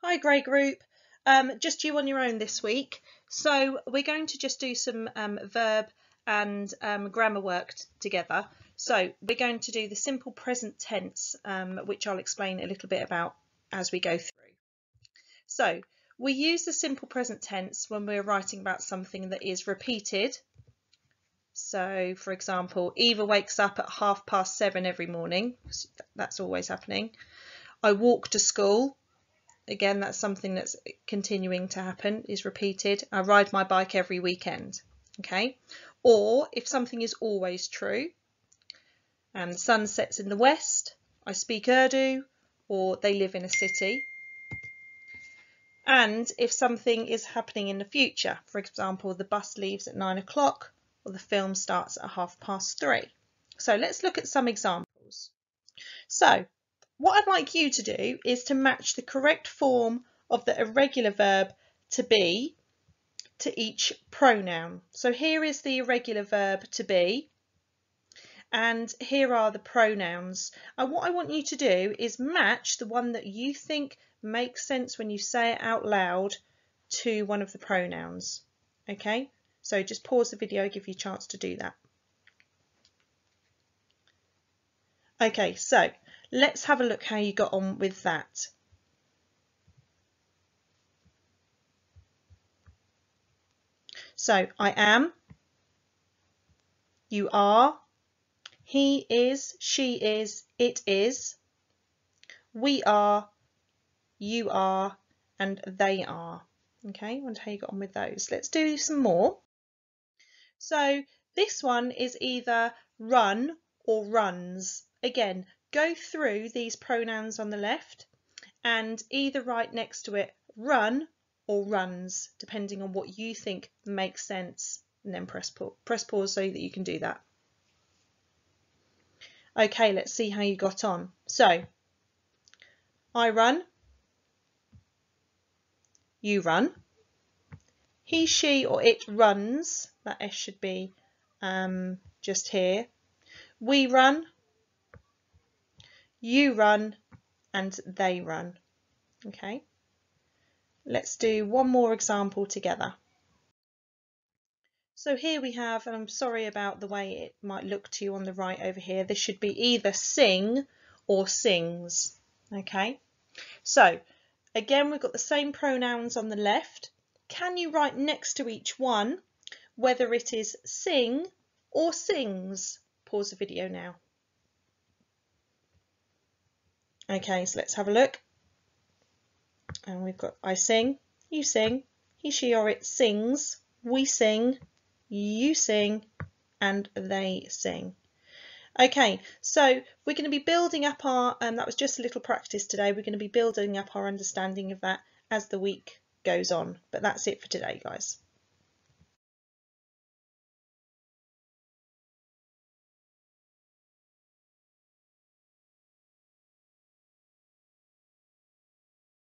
Hi Grey Group, um, just you on your own this week. So we're going to just do some um, verb and um, grammar work together. So we're going to do the simple present tense, um, which I'll explain a little bit about as we go through. So we use the simple present tense when we're writing about something that is repeated. So for example, Eva wakes up at half past seven every morning. That's always happening. I walk to school again that's something that's continuing to happen is repeated. I ride my bike every weekend okay? Or if something is always true and the sun sets in the west I speak Urdu or they live in a city. And if something is happening in the future for example the bus leaves at nine o'clock or the film starts at half past three. So let's look at some examples. So what I'd like you to do is to match the correct form of the irregular verb to be to each pronoun. So here is the irregular verb to be and here are the pronouns. And what I want you to do is match the one that you think makes sense when you say it out loud to one of the pronouns. Okay, so just pause the video, give you a chance to do that. Okay, so Let's have a look how you got on with that. So I am, you are, he is, she is, it is, we are, you are, and they are. Okay, I wonder how you got on with those. Let's do some more. So this one is either run or runs. Again, go through these pronouns on the left and either write next to it run or runs, depending on what you think makes sense, and then press pause, press pause so that you can do that. Okay, let's see how you got on. So, I run, you run, he, she or it runs, that S should be um, just here, we run, you run and they run. Okay, let's do one more example together. So here we have, and I'm sorry about the way it might look to you on the right over here, this should be either sing or sings. Okay, so again we've got the same pronouns on the left. Can you write next to each one whether it is sing or sings? Pause the video now. Okay, so let's have a look. And we've got I sing, you sing, he, she or it sings, we sing, you sing, and they sing. Okay, so we're going to be building up our, and um, that was just a little practice today, we're going to be building up our understanding of that as the week goes on. But that's it for today, guys.